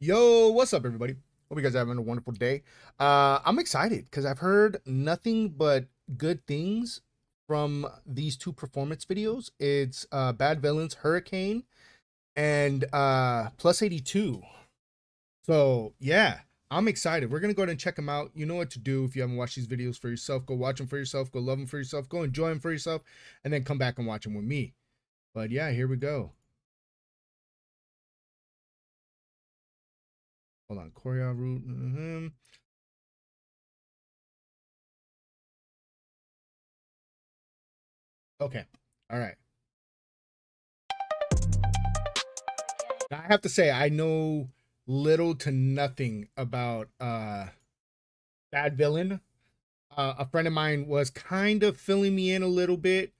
Yo, what's up, everybody? Hope you guys are having a wonderful day. Uh, I'm excited because I've heard nothing but good things from these two performance videos. It's uh, Bad Villains Hurricane and uh, Plus 82. So, yeah, I'm excited. We're going to go ahead and check them out. You know what to do if you haven't watched these videos for yourself. Go watch them for yourself. Go love them for yourself. Go enjoy them for yourself. And then come back and watch them with me. But yeah, here we go. Hold on, choreo root. Mm-hmm. Okay. All right. I have to say, I know little to nothing about uh Bad Villain. Uh, a friend of mine was kind of filling me in a little bit,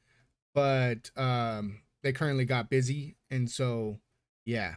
but um they currently got busy, and so yeah.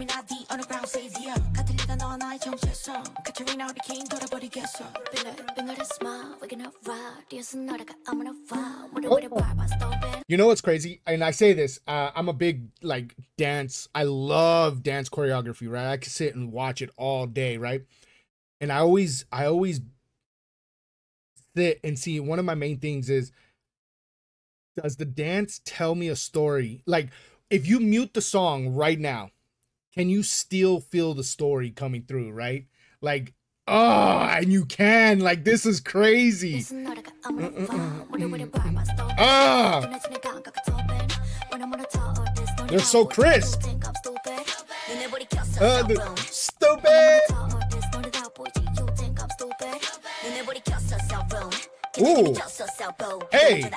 taker, coming out the underground savior. 같은 리가 너 나의 정체성. Katarina became 돌아버리겠어. 빙글 빙글의 smile we gonna ride 뒤에서 노래가 아무나 wow 무대 위를 밟아 stop it You know what's crazy? And I say this, uh, I'm a big like dance. I love dance choreography, right? I can sit and watch it all day, right? And I always, I always sit and see. One of my main things is, does the dance tell me a story? Like, if you mute the song right now, can you still feel the story coming through, right? Like, oh, and you can. Like, this is crazy. Ah! Uh, they're so crisp. Uh, the, stupid. Ooh. Hey.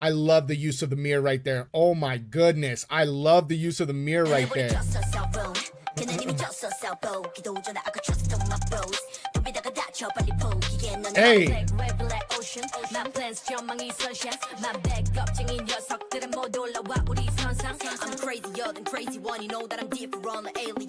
I love the use of the mirror right there. Oh my goodness. I love the use of the mirror right there. Hey. Crazy one. You know that I'm alien.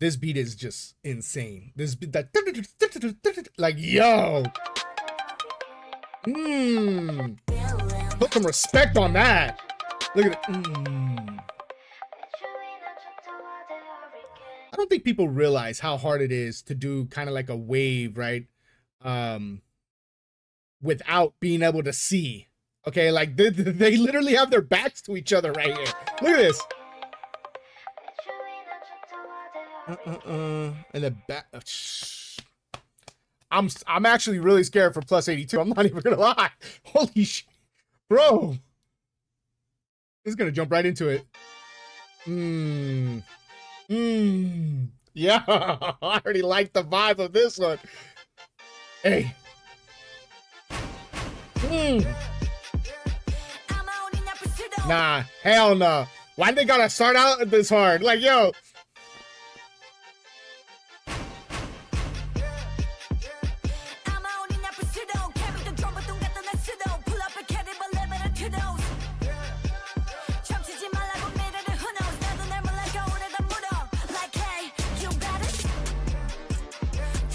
This beat is just insane. This beat that like yo. Mmm. Put some respect on that. Look at it. Hmm. I don't think people realize how hard it is to do kind of like a wave, right? Um, without being able to see. Okay, like they, they literally have their backs to each other right here. Look at this. Uh, uh, uh, and the back. shh. I'm I'm actually really scared for plus 82. I'm not even gonna lie. Holy shit, bro. He's gonna jump right into it. Mmm. Mmm. Yeah, I already like the vibe of this one. Hey. Mmm. Nah, hell no. Why they gotta start out this hard? Like, yo.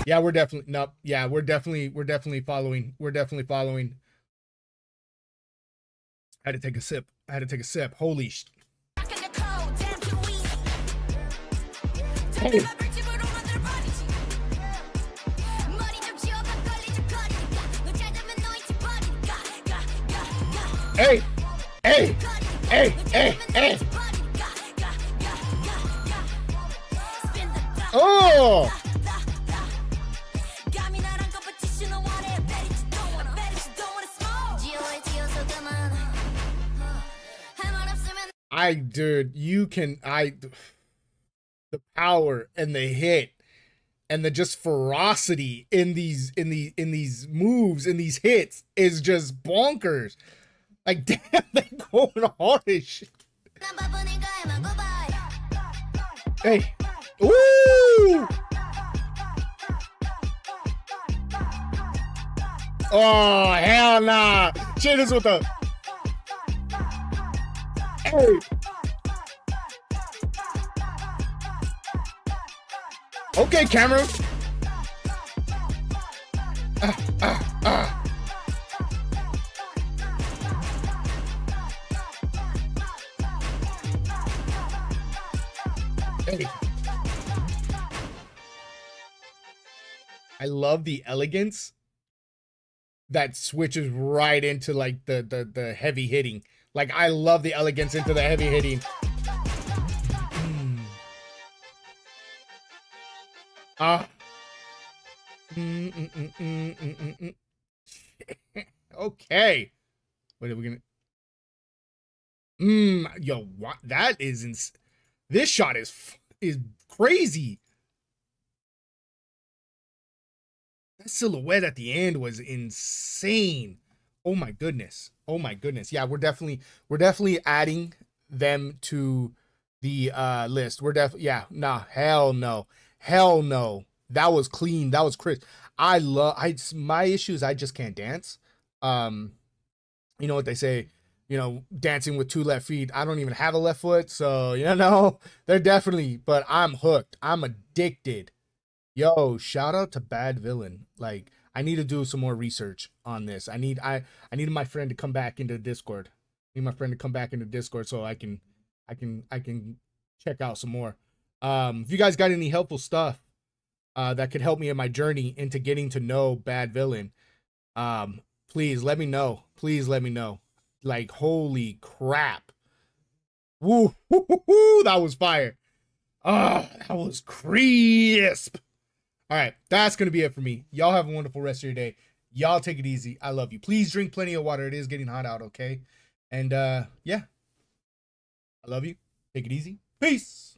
Yeah, we're definitely no. Yeah, we're definitely we're definitely following. We're definitely following. I had to take a sip. I had to take a sip. Holy sh. Hey. hey, hey, hey, hey, hey. Oh! I dude, you can I the power and the hit and the just ferocity in these in the in these moves in these hits is just bonkers. Like damn, they going hard as shit. Hey, ooh. Oh hell nah! Shit is with the. Hey. Okay, camera. Ah, ah, ah. Hey. I love the elegance that switches right into like the the the heavy hitting. Like I love the elegance into the heavy hitting. Mm. okay. What are we gonna? Mmm. Yo, what? That is ins. This shot is is crazy. That silhouette at the end was insane. Oh my goodness. Oh my goodness. Yeah, we're definitely we're definitely adding them to the uh list. We're definitely yeah, nah, hell no. Hell no. That was clean. That was crisp. I love I my issue is I just can't dance. Um you know what they say, you know, dancing with two left feet. I don't even have a left foot, so you know, they're definitely but I'm hooked. I'm addicted. Yo, shout out to Bad Villain. Like, I need to do some more research on this. I need I I need my friend to come back into Discord. I need my friend to come back into Discord so I can I can I can check out some more. Um, if you guys got any helpful stuff uh that could help me in my journey into getting to know Bad Villain, um, please let me know. Please let me know. Like, holy crap. Woo, that was fire. Ah, that was crisp. All right, that's gonna be it for me. Y'all have a wonderful rest of your day. Y'all take it easy. I love you. Please drink plenty of water. It is getting hot out, okay? And uh yeah. I love you. Take it easy. Peace.